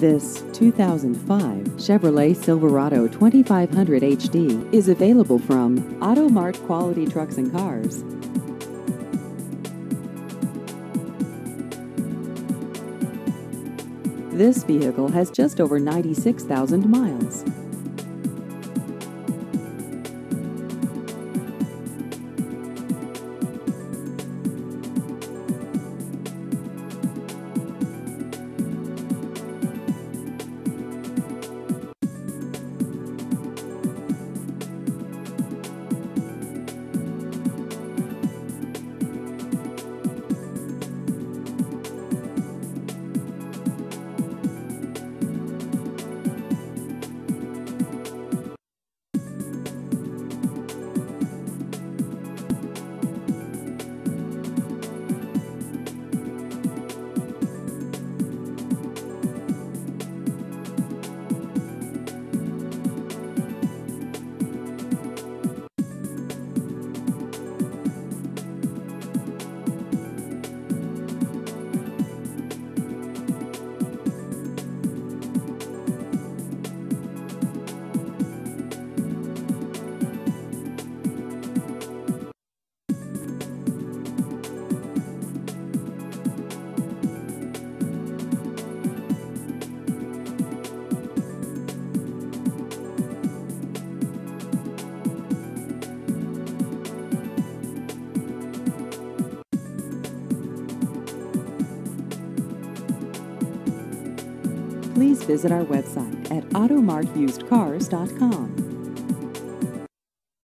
This 2005 Chevrolet Silverado 2500 HD is available from Auto Mart Quality Trucks and Cars. This vehicle has just over 96,000 miles. Please visit our website at automartusedcars.com.